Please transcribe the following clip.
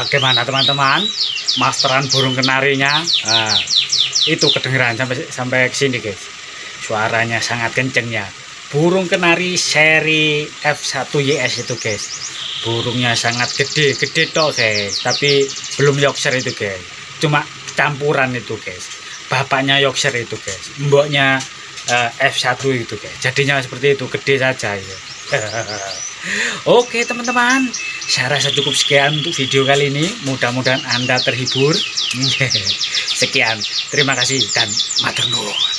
bagaimana teman-teman? Masteran burung kenarinya. Nah, itu kedengeran sampai sampai ke sini guys. Suaranya sangat kenceng ya. Burung kenari seri F1YS itu guys. Burungnya sangat gede gede toh guys. Tapi belum Yorkshire itu guys. Cuma campuran itu guys. Bapaknya Yorkshire itu guys. Mboknya uh, F1 itu guys. Jadinya seperti itu gede saja ya. Oke teman-teman saya rasa cukup sekian untuk video kali ini. Mudah-mudahan anda terhibur. Sekian. Terima kasih dan matur nuwun